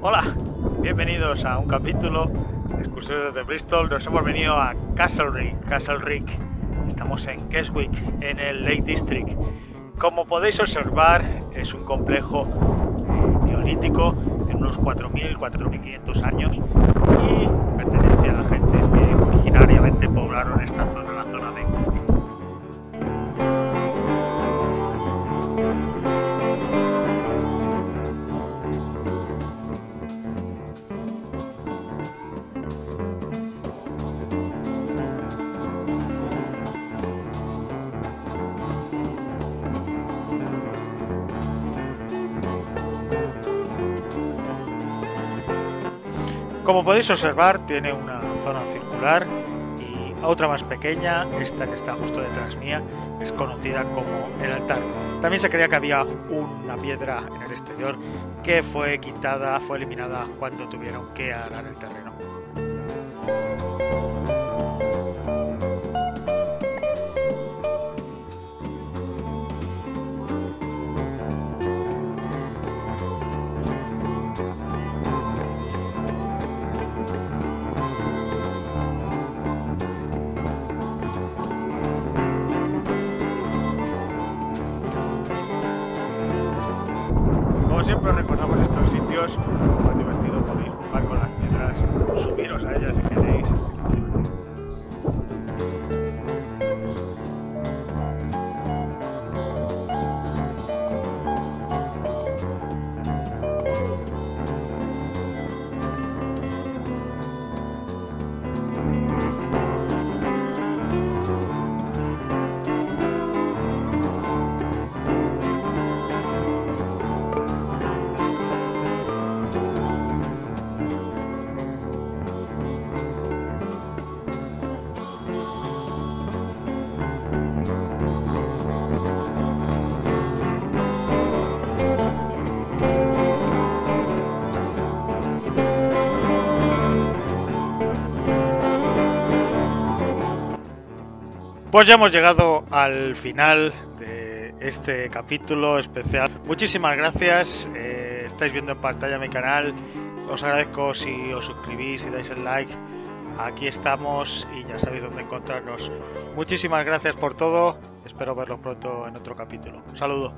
Hola, bienvenidos a un capítulo exclusivo desde Bristol. Nos hemos venido a Castle Rick, Castle Rick. Estamos en Keswick, en el Lake District. Como podéis observar, es un complejo neolítico de unos 4.000, 4.500 años y pertenece a la gente que originariamente poblaron Como podéis observar, tiene una zona circular y otra más pequeña, esta que está justo detrás mía, es conocida como el altar. También se creía que había una piedra en el exterior que fue quitada, fue eliminada cuando tuvieron que arar el terreno. Siempre recordamos estos sitios, Pues ya hemos llegado al final de este capítulo especial. Muchísimas gracias. eh, estáis viendo en pantalla mi canal. Os agradezco si os suscribís y dais el like. Aquí estamos y ya sabéis dónde encontrarnos. Muchísimas gracias por todo. Espero verlos pronto en otro capítulo. Un saludo.